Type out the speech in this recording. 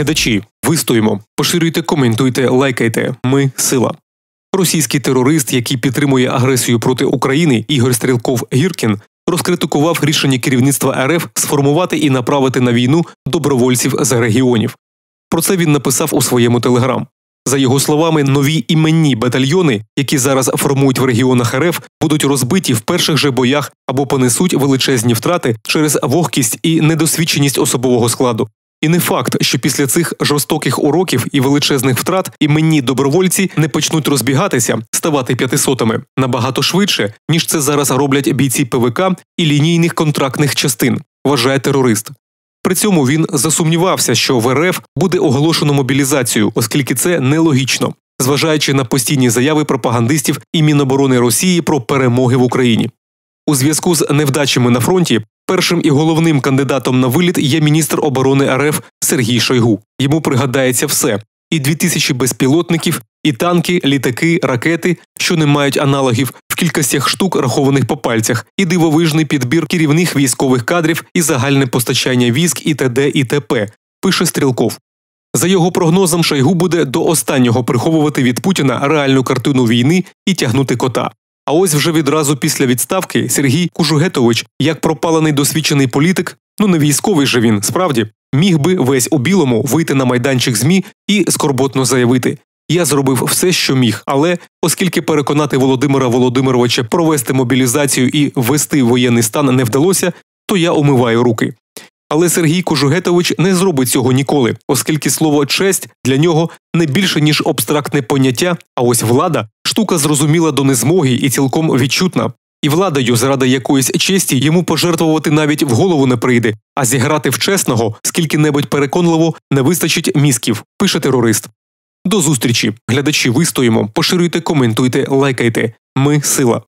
Глядачі, вистоїмо, поширюйте, коментуйте, лайкайте. Ми сила. Російський терорист, який підтримує агресію проти України, Ігор Стрілков Гіркін, розкритикував рішення керівництва РФ сформувати і направити на війну добровольців з регіонів. Про це він написав у своєму телеграм. За його словами, нові іменні батальйони, які зараз формують в регіонах РФ, будуть розбиті в перших же боях або понесуть величезні втрати через вогкість і недосвідченість особового складу. І не факт, що після цих жорстоких уроків і величезних втрат іменні добровольці не почнуть розбігатися, ставати п'ятисотами набагато швидше, ніж це зараз роблять бійці ПВК і лінійних контрактних частин, вважає терорист. При цьому він засумнівався, що в РФ буде оголошено мобілізацію, оскільки це нелогічно, зважаючи на постійні заяви пропагандистів і Міноборони Росії про перемоги в Україні. У зв'язку з невдачами на фронті першим і головним кандидатом на виліт є міністр оборони РФ Сергій Шойгу. Йому пригадається все: і 2000 безпілотників, і танки, літаки, ракети, що не мають аналогів в кількостях штук, рахованих по пальцях, і дивовижний підбір керівних військових кадрів і загальне постачання військ і т.д. і т.п., пише Стрілков. За його прогнозом, Шойгу буде до останнього приховувати від Путіна реальну картину війни і тягнути кота. А ось вже відразу після відставки Сергій Кужугетович, як пропалений досвідчений політик, ну не військовий же він, справді, міг би весь у білому вийти на майданчик ЗМІ і скорботно заявити: я зробив все, що міг, але оскільки переконати Володимира Володимировича провести мобілізацію і ввести воєнний стан не вдалося, то я умиваю руки. Але Сергій Кожугетович не зробить цього ніколи, оскільки слово честь для нього не більше ніж абстрактне поняття, а ось влада штука зрозуміла до незмоги і цілком відчутна. І владою, заради якоїсь честі, йому пожертвувати навіть в голову не прийде, а зіграти в чесного скільки небудь переконливо не вистачить мізків, пише терорист. До зустрічі, глядачі, вистоїмо, поширюйте, коментуйте, лайкайте. Ми сила.